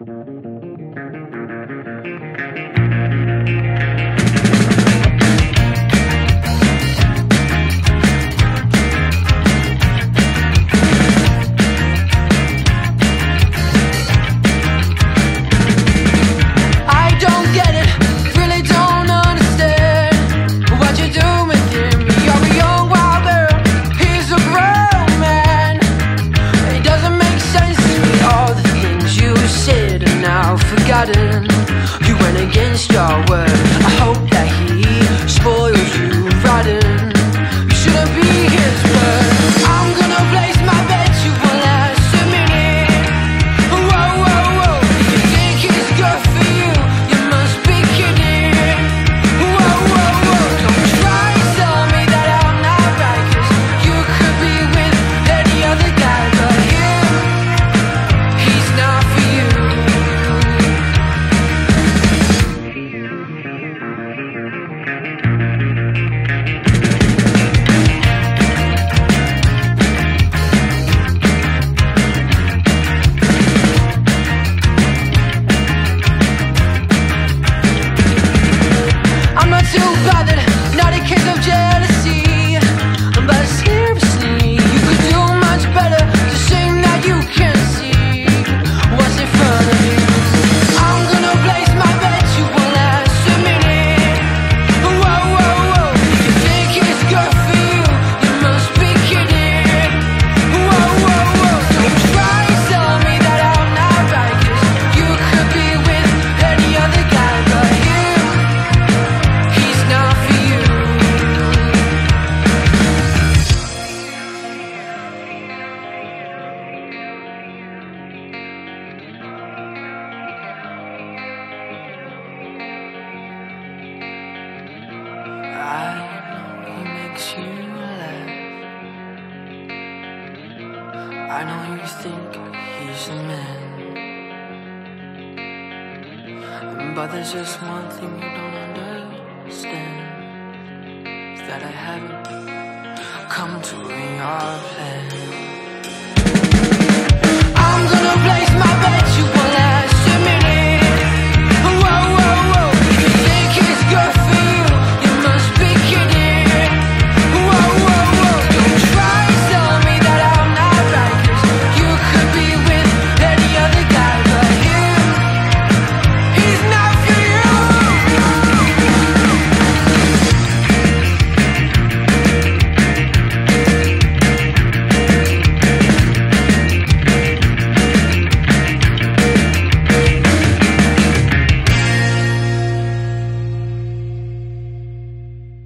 Thank you. I know you think he's the man. But there's just one thing you don't understand. Is that I haven't come to your plan.